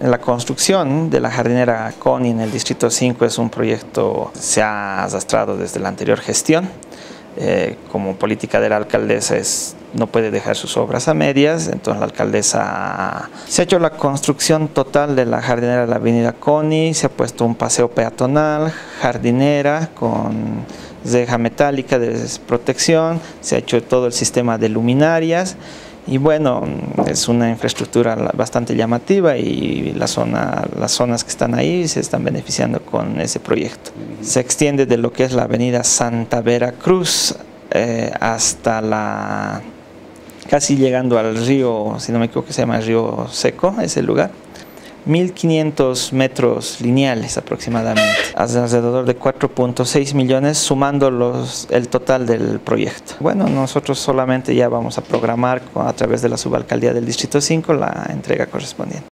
La construcción de la jardinera CONI en el Distrito 5 es un proyecto que se ha arrastrado desde la anterior gestión. Eh, como política de la alcaldesa es, no puede dejar sus obras a medias, entonces la alcaldesa se ha hecho la construcción total de la jardinera de la avenida CONI, se ha puesto un paseo peatonal, jardinera con reja metálica de protección, se ha hecho todo el sistema de luminarias, y bueno, es una infraestructura bastante llamativa y la zona, las zonas que están ahí se están beneficiando con ese proyecto. Se extiende de lo que es la avenida Santa Vera Cruz eh, hasta la, casi llegando al río, si no me equivoco, se llama Río Seco, ese lugar. 1.500 metros lineales aproximadamente, alrededor de 4.6 millones sumando los, el total del proyecto. Bueno, nosotros solamente ya vamos a programar a través de la subalcaldía del Distrito 5 la entrega correspondiente.